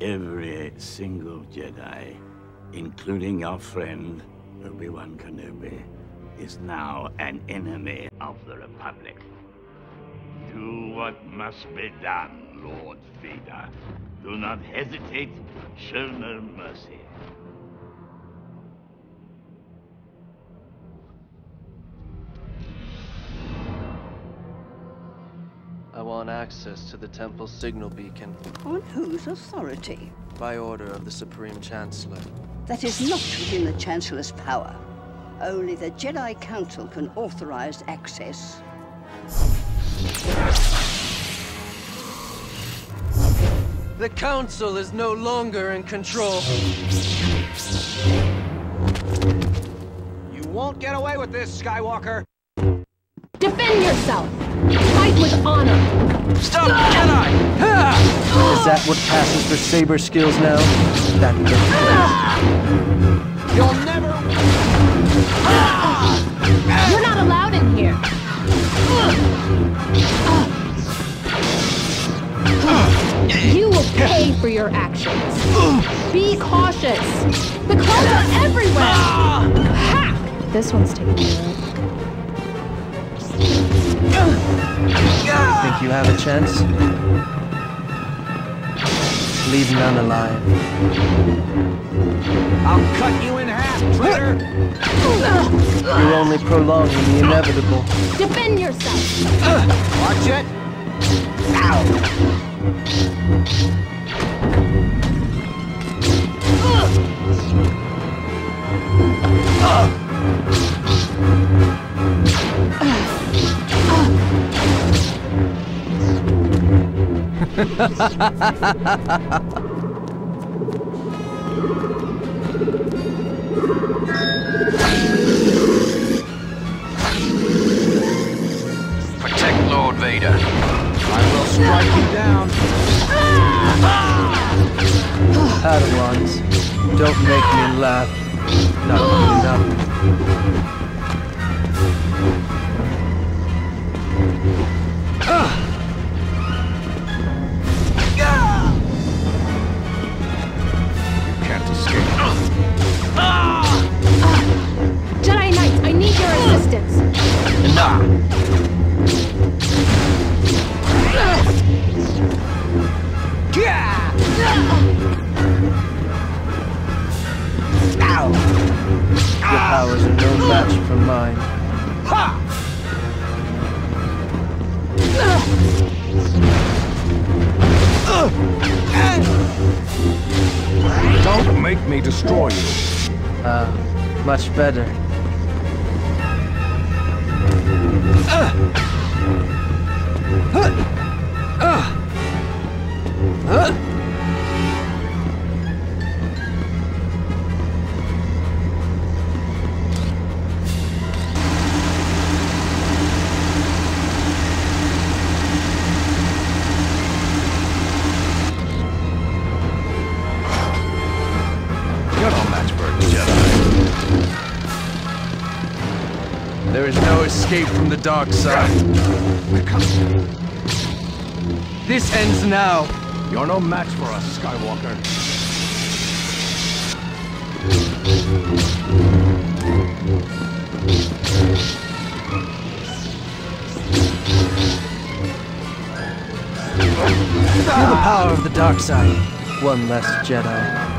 Every single Jedi, including our friend Obi-Wan Kenobi, is now an enemy of the Republic. Do what must be done, Lord Vader. Do not hesitate, show no mercy. I want access to the Temple's signal beacon On whose authority? by order of the Supreme Chancellor. That is not within the Chancellor's power. Only the Jedi Council can authorize access. The Council is no longer in control. You won't get away with this, Skywalker! Defend yourself! Fight with honor! Stop, Jedi! Is that what passes for saber skills now? That ah! You'll never... You're not allowed in here! You will pay for your actions. Be cautious! The clones are everywhere! Ah! Hack! This one's taken care of. Think you have a chance? Leave none alive. I'll cut you in half, traitor! You're only prolonging the inevitable. Defend yourself! Watch it! Protect Lord Vader. I will strike you down. Padawans, don't make me laugh. Not enough. Make me destroy you. Ah, much better. You're escape from the dark side. We're coming. This ends now. You're no match for us, Skywalker. Feel the power of the dark side. One less Jedi.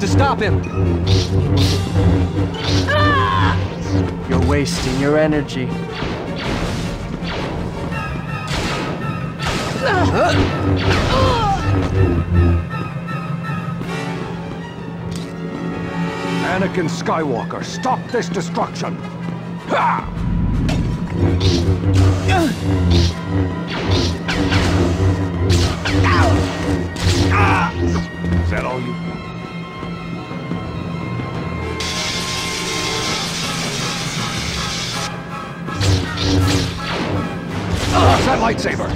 to stop him! You're wasting your energy. Anakin Skywalker, stop this destruction! Is that all you... What's that lightsaber?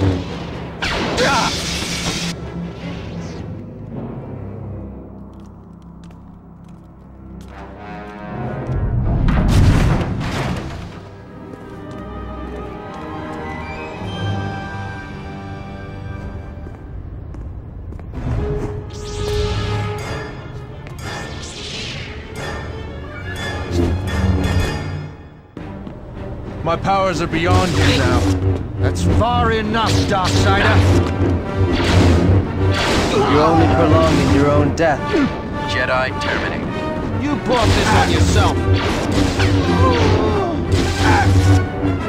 My powers are beyond you now. That's far enough, Darksider. You're only prolonging your own death. Jedi terminate. You brought this on yourself.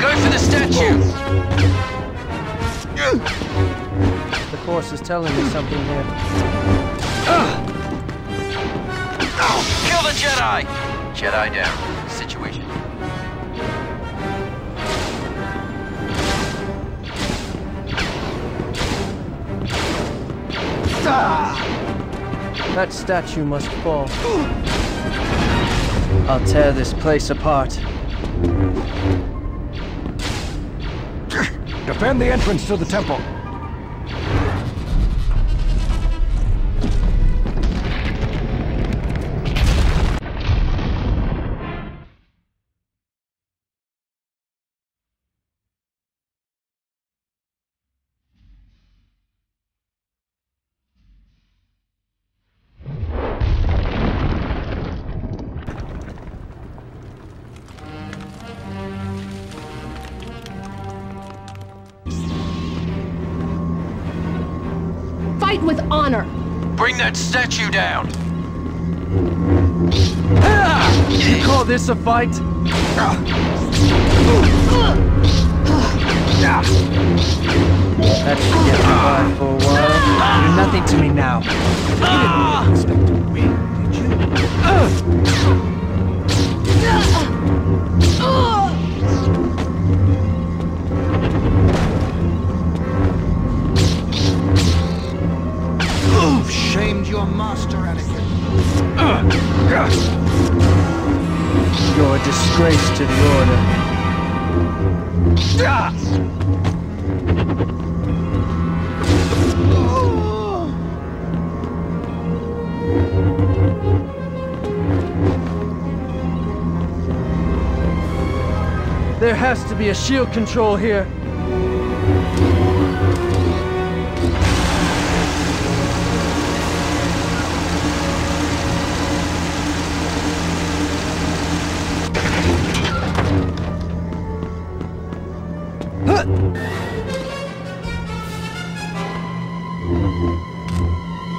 Go for the statue! The Force is telling me something here. Kill the Jedi! Jedi down. Situation. That statue must fall. I'll tear this place apart. Defend the entrance to the temple. Honor. Bring that statue down! You call this a fight? That should get me by for a while. You're nothing to me now. You've There has to be a shield control here.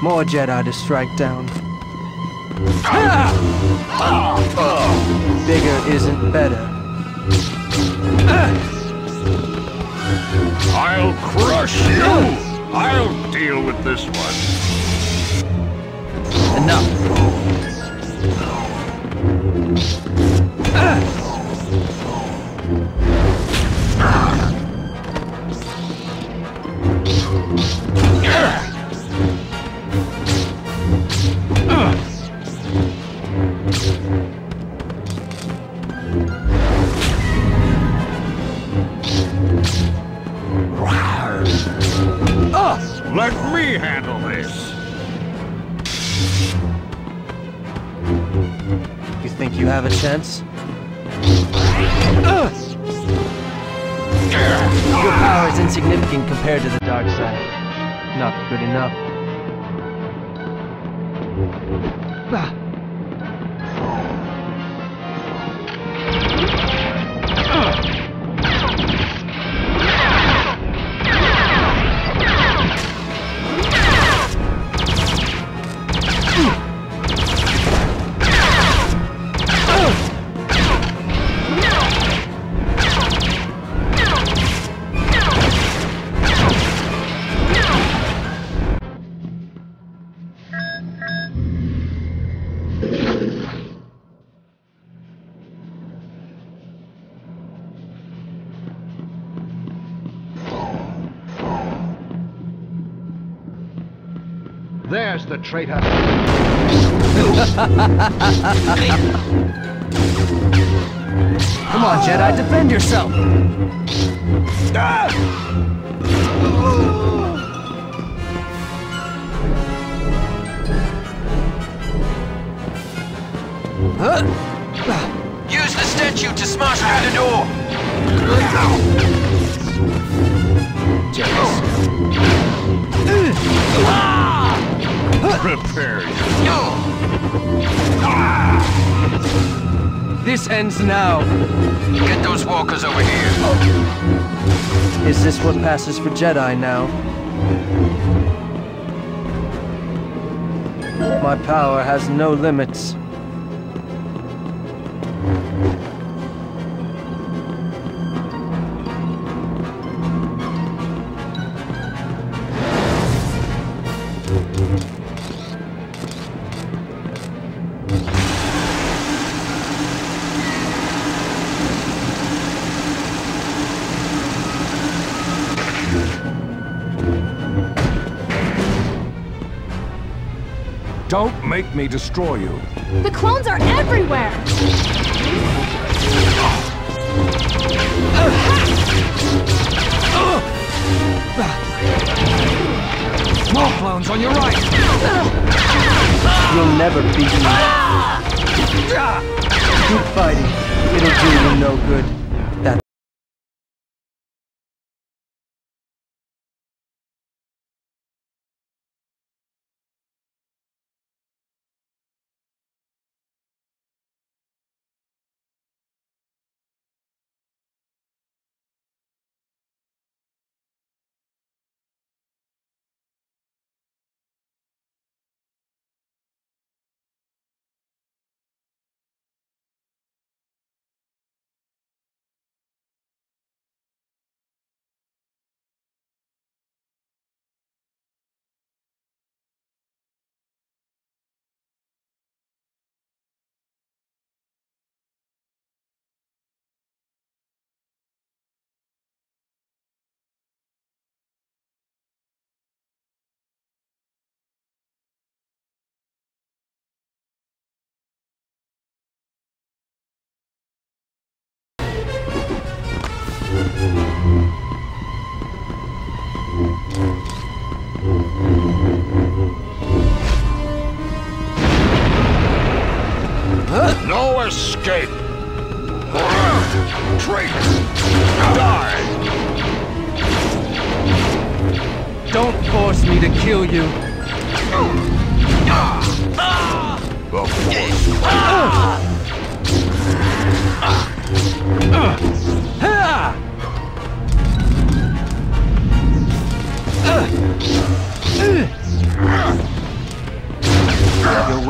More Jedi to strike down. Bigger isn't better. I'll crush you! I'll deal with this one. Enough. Ah. There's the traitor. Come on, Jedi, defend yourself! Use the statue to smash through the door. Prepare yourself. This ends now. Get those walkers over here. Is this what passes for Jedi now? My power has no limits. Don't make me destroy you. The clones are everywhere! More clones on your right. You'll never beat me. Keep fighting. It'll do you no good.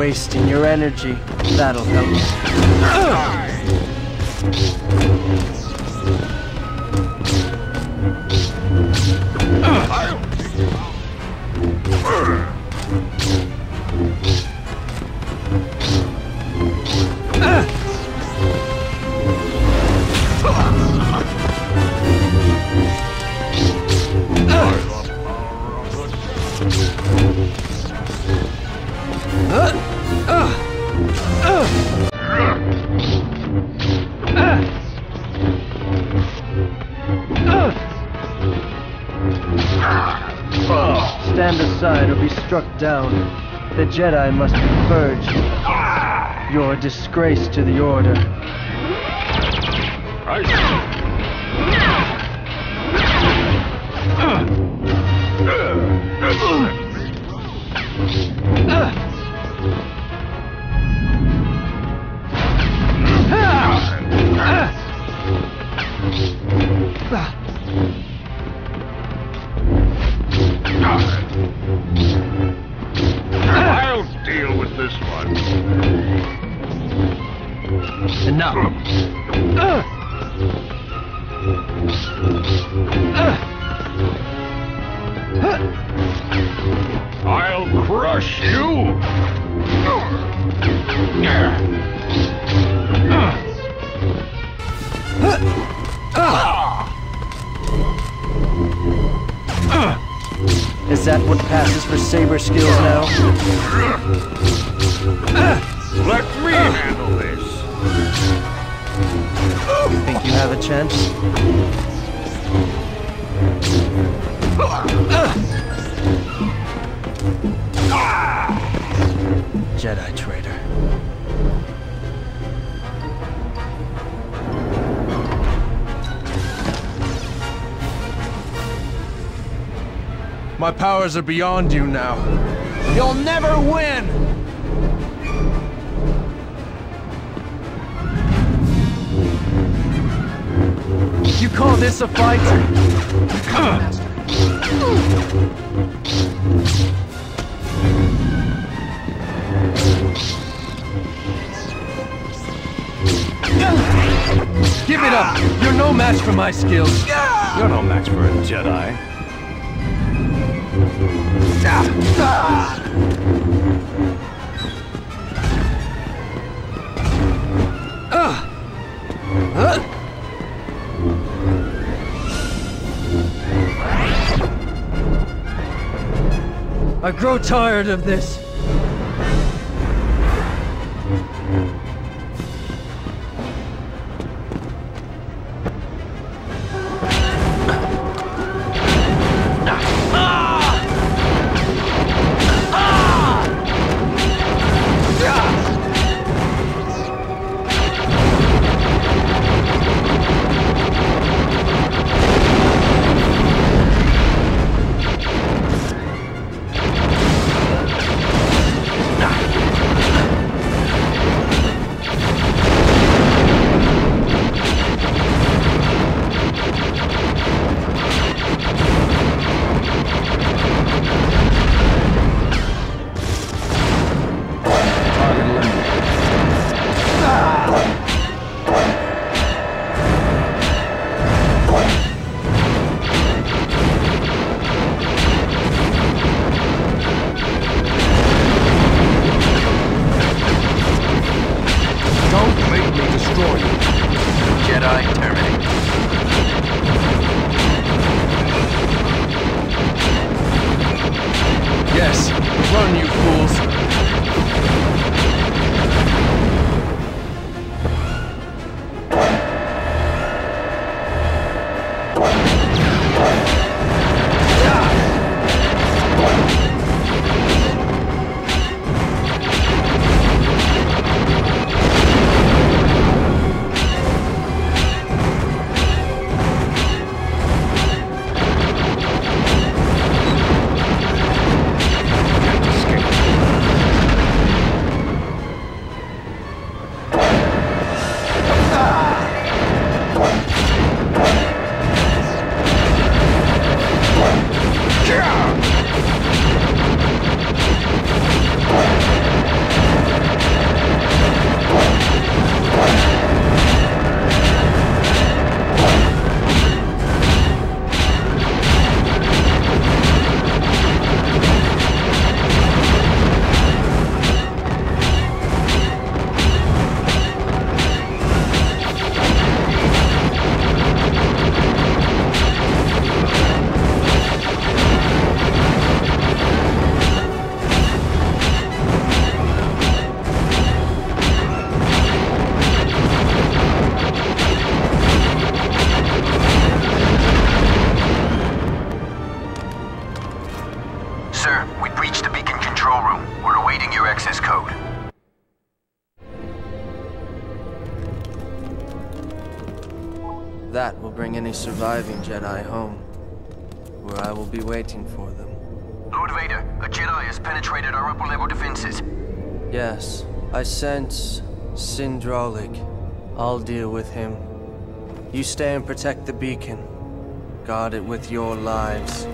Wasting your energy. That'll help. Down. The Jedi must be purged. You're a disgrace to the Order. Is that what passes for saber skills now? Let me handle this. You think you have a chance? Jedi traitor. My powers are beyond you now. You'll never win! You call this a fight? Give it up! You're no match for my skills. You're no match for a Jedi. I grow tired of this. Surviving Jedi home, where I will be waiting for them. Lord Vader, a Jedi has penetrated our upper level defenses. Yes, I sense Cin Drallig. I'll deal with him. You stay and protect the beacon. Guard it with your lives.